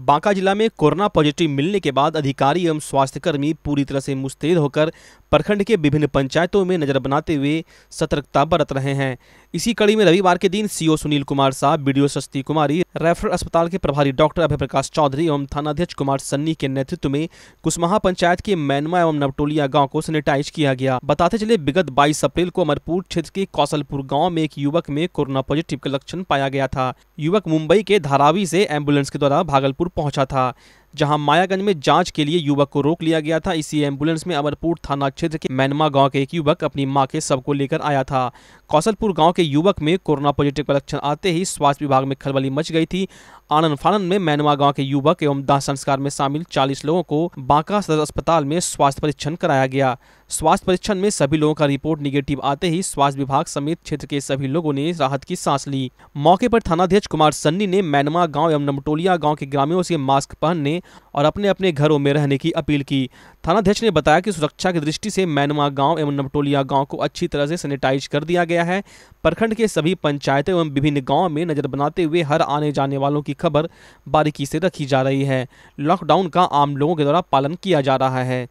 बांका जिला में corona positive मिलने के बाद अधिकारी एवं स्वास्थ्यकर्मी पूरी तरह से मुस्तैद होकर प्रखंड के विभिन्न पंचायतों में नज़र बनाते हुए सतर्कता बरत रहे हैं। इसी कड़ी में रविवार के दिन सीओ सुनील कुमार साहब, बीडीओ सस्ती कुमारी रेफरल अस्पताल के प्रभारी डॉक्टर अभय प्रकाश चौधरी एवं थानाध्यक्ष कुमार सन्नी के नेतृत्व में कुसमाहा पंचायत के मैनमा एवं नवटोलिया गाँव को सैनिटाइज किया गया। बताते चले, विगत 22 अप्रैल को अमरपुर क्षेत्र के कौशलपुर गाँव में एक युवक में कोरोना पॉजिटिव का लक्षण पाया गया था। युवक मुंबई के धारावी से एंबुलेंस के द्वारा भागलपुर पहुँचा था। जहाँ मायागंज में जाँच के लिए युवक को रोक लिया गया था। इसी एंबुलेंस में अमरपुर थाना क्षेत्र के मैनमा गाँव के एक युवक अपनी माँ के सबको लेकर आया था। कौशलपुर गाँव के युवक में कोरोना पॉजिटिव का लक्षण आते ही स्वास्थ्य विभाग में खलबली मच गई थी। आनंद फानंद में मैनवा गाँव के युवक एवं दाह संस्कार में शामिल 40 लोगों को बांका सदर अस्पताल में स्वास्थ्य परीक्षण कराया गया। स्वास्थ्य परीक्षण में सभी लोगों का रिपोर्ट निगेटिव आते ही स्वास्थ्य विभाग समेत क्षेत्र के सभी लोगों ने राहत की सांस ली। मौके पर थानाध्यक्ष कुमार सन्नी ने मैनमा गाँव एवं नमटोलिया गाँव के ग्रामीणों से मास्क पहनने और अपने अपने घरों में रहने की अपील की। थानाध्यक्ष ने बताया कि सुरक्षा की दृष्टि से मैनमा गाँव एवं नमटोलिया गाँव को अच्छी तरह से सैनिटाइज कर दिया गया है। प्रखंड के सभी पंचायतों एवं विभिन्न गाँव में नज़र बनाते हुए हर आने जाने वालों की खबर बारीकी से रखी जा रही है। लॉकडाउन का आम लोगों के द्वारा पालन किया जा रहा है।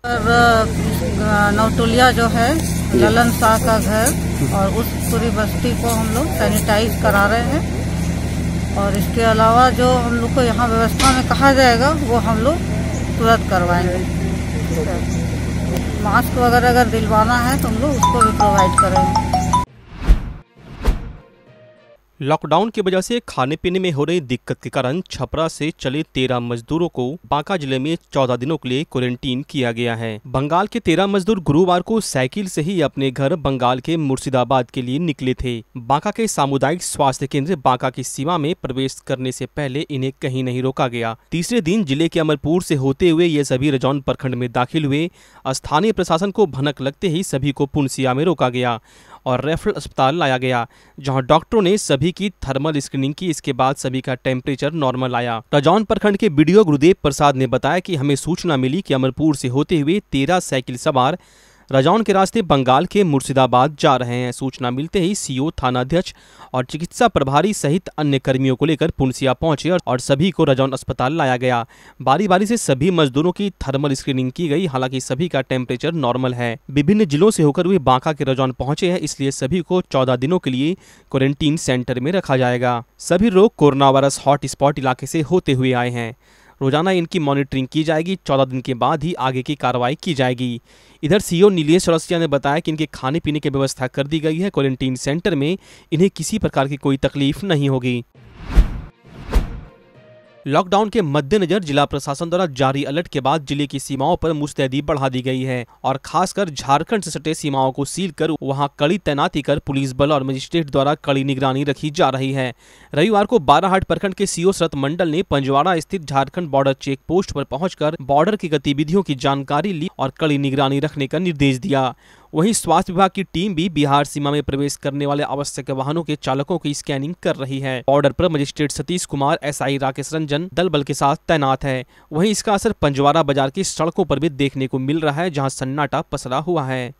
नवटोलिया जो है ललन शाह का घर और उस पूरी बस्ती को हम लोग सैनिटाइज करा रहे हैं। और इसके अलावा जो हम लोग को यहाँ व्यवस्था में कहा जाएगा वो हम लोग तुरंत करवाएँगे। मास्क वगैरह अगर दिलवाना है तो हम लोग उसको भी प्रोवाइड करेंगे। लॉकडाउन की वजह से खाने पीने में हो रही दिक्कत के कारण छपरा से चले तेरह मजदूरों को बांका ज़िले में चौदह दिनों के लिए क्वारंटीन किया गया है। बंगाल के तेरह मजदूर गुरुवार को साइकिल से ही अपने घर बंगाल के मुर्शिदाबाद के लिए निकले थे। बांका के सामुदायिक स्वास्थ्य केंद्र बांका की सीमा में प्रवेश करने से पहले इन्हें कहीं नहीं रोका गया। तीसरे दिन ज़िले के अमरपुर से होते हुए ये सभी रजौन प्रखंड में दाखिल हुए। स्थानीय प्रशासन को भनक लगते ही सभी को पुनसिया में रोका गया। और रेफरल अस्पताल लाया गया, जहाँ डॉक्टरों ने सभी की थर्मल स्क्रीनिंग की। इसके बाद सभी का टेम्परेचर नॉर्मल आया। रजौन प्रखंड के बीडीओ गुरुदेव प्रसाद ने बताया कि हमें सूचना मिली कि अमरपुर से होते हुए तेरह साइकिल सवार रजौन के रास्ते बंगाल के मुर्शिदाबाद जा रहे हैं। सूचना मिलते ही सीओ, थानाध्यक्ष और चिकित्सा प्रभारी सहित अन्य कर्मियों को लेकर पुनसिया पहुँचे और सभी को रजौन अस्पताल लाया गया। बारी बारी से सभी मजदूरों की थर्मल स्क्रीनिंग की गई, हालाँकि सभी का टेम्परेचर नॉर्मल है। विभिन्न जिलों से होकर वे बांका के रजौन पहुँचे हैं, इसलिए सभी को चौदह दिनों के लिए क्वारंटीन सेंटर में रखा जाएगा। सभी लोग कोरोना वायरस हॉट स्पॉट इलाके से होते हुए आए हैं। रोज़ाना इनकी मॉनिटरिंग की जाएगी, चौदह दिन के बाद ही आगे की कार्रवाई की जाएगी। इधर सीओ नीलेश चौरसिया ने बताया कि इनके खाने पीने की व्यवस्था कर दी गई है। क्वारंटीन सेंटर में इन्हें किसी प्रकार की कोई तकलीफ़ नहीं होगी। लॉकडाउन के मद्देनजर जिला प्रशासन द्वारा जारी अलर्ट के बाद ज़िले की सीमाओं पर मुस्तैदी बढ़ा दी गई है और खासकर झारखंड से सटे सीमाओं को सील कर वहाँ कड़ी तैनाती कर पुलिस बल और मजिस्ट्रेट द्वारा कड़ी निगरानी रखी जा रही है। रविवार को बाराहाट प्रखंड के सीओ शरत मंडल ने पंजवाड़ा स्थित झारखंड बॉर्डर चेक पोस्ट पर पहुंचकर बॉर्डर की गतिविधियों की जानकारी ली और कड़ी निगरानी रखने का निर्देश दिया। वहीं स्वास्थ्य विभाग की टीम भी बिहार सीमा में प्रवेश करने वाले आवश्यक वाहनों के चालकों की स्कैनिंग कर रही है। बॉर्डर पर मजिस्ट्रेट सतीश कुमार, एसआई राकेश रंजन, दल बल के साथ तैनात है। वहीं इसका असर पंजवारा बाज़ार की सड़कों पर भी देखने को मिल रहा है, जहाँ सन्नाटा पसरा हुआ है।